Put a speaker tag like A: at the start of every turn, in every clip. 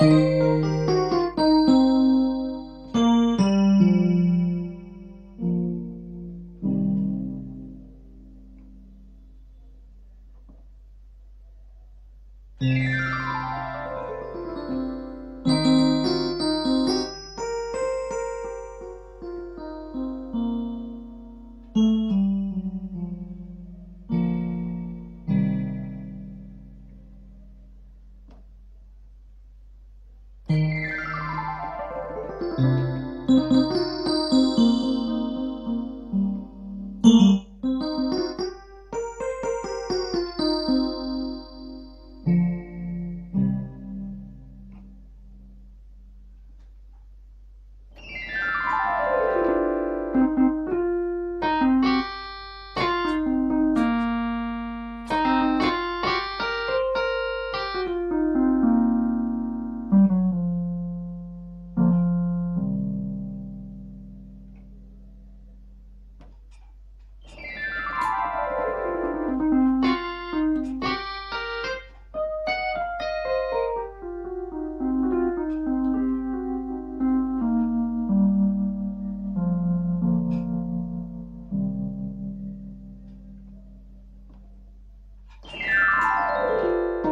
A: Música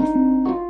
A: Thank you.